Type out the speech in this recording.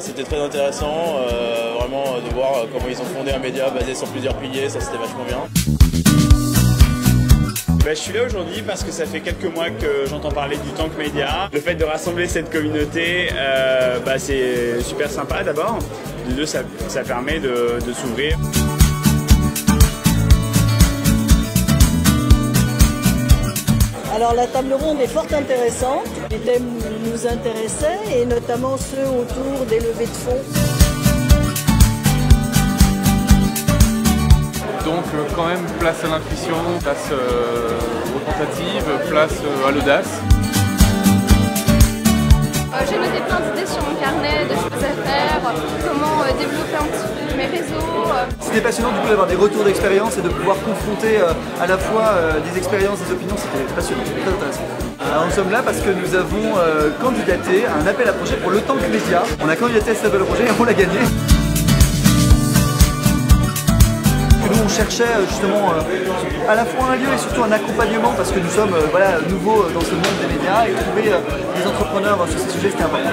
C'était très intéressant. euh, vraiment euh, de voir euh, comment ils ont fondé un média basé sur plusieurs piliers, ça c'était vachement bien. Bah, je suis là aujourd'hui parce que ça fait quelques mois que j'entends parler du Tank Média. Le fait de rassembler cette communauté, bah, c'est super sympa d'abord. De deux, ça, permet de s'ouvrir. Alors la table ronde est fort intéressante. Les thèmes nous intéressaient et notamment ceux autour des levées de fonds. Donc euh, quand même place à l'intuition, place euh, aux tentatives, place euh, à l'audace. Euh, J'ai noté plein d'idées sur mon carnet de choses à faire, comment euh, développer un euh. C'était passionnant du coup d'avoir des retours d'expérience et de pouvoir confronter euh, à la fois euh, des expériences, des opinions, c'était passionnant, c'était très intéressant. Alors, nous sommes là parce que nous avons euh, candidaté un appel à projet pour le Tank Média. On a candidaté à cet appel à projet et on l'a gagné. Que nous on cherchait euh, justement euh, à la fois un lieu et surtout un accompagnement parce que nous sommes euh, voilà, nouveaux euh, dans ce monde des médias et trouver euh, des entrepreneurs euh, sur ces sujets c'était important.